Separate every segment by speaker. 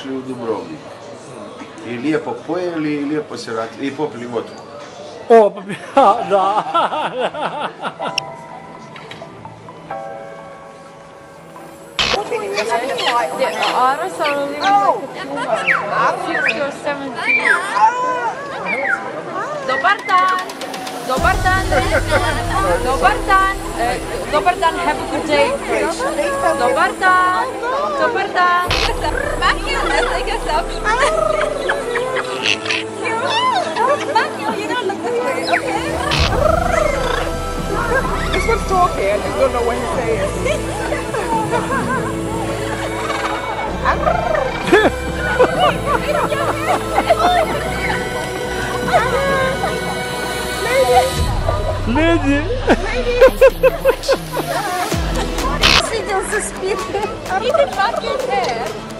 Speaker 1: пришли в Дубровник. И лепо поели, и лепо сирати,
Speaker 2: и попили водку. О,
Speaker 3: да. Otters are living Dobar dan! Dobar dan! Dobar dan! Dobar dan, have a good day. Dobar dan! Dobar dan!
Speaker 4: Matthew has like a selfie. This
Speaker 5: one's talking, I just don't know what he's saying.
Speaker 4: Lady! Lady! she
Speaker 2: does the speed.
Speaker 4: Even back in
Speaker 1: there.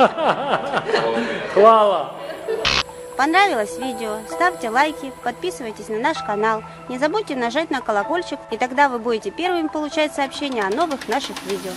Speaker 2: Хвала.
Speaker 6: Понравилось видео? Ставьте лайки, подписывайтесь на наш канал. Не забудьте нажать на колокольчик, и тогда вы будете первыми получать сообщения о новых наших видео.